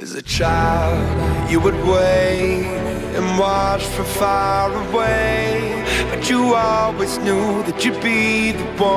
As a child, you would wait and watch from far away, but you always knew that you'd be the one.